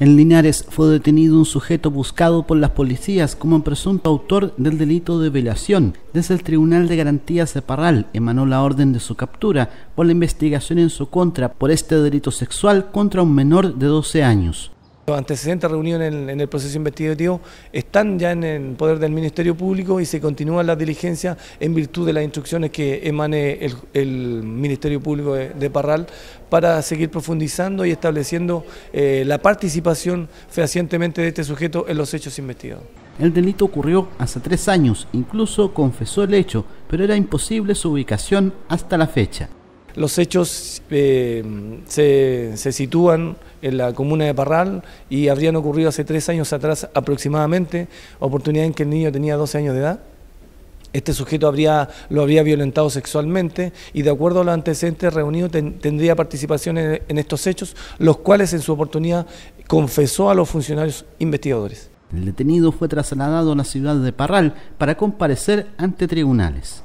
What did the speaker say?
En Linares fue detenido un sujeto buscado por las policías como presunto autor del delito de violación. Desde el Tribunal de Garantías de Parral emanó la orden de su captura por la investigación en su contra por este delito sexual contra un menor de 12 años. Los antecedentes reunidos en el, proceso investigativo están ya en el poder del Ministerio Público y se continúan las diligencias en virtud de las instrucciones que emane el, Ministerio Público de, Parral para seguir profundizando y estableciendo eh, la participación fehacientemente de este sujeto en los hechos investigados. El delito ocurrió hace tres años, incluso confesó el hecho, pero era imposible su ubicación hasta la fecha. Los hechos eh, se, se, sitúan en la comuna de Parral y habrían ocurrido hace tres años atrás aproximadamente, oportunidad en que el niño tenía 12 años de edad. Este sujeto habría, lo habría violentado sexualmente y de acuerdo a los antecedentes reunidos tendría participación en estos hechos, los cuales en su oportunidad confesó a los funcionarios investigadores. El detenido fue trasladado a la ciudad de Parral para comparecer ante tribunales.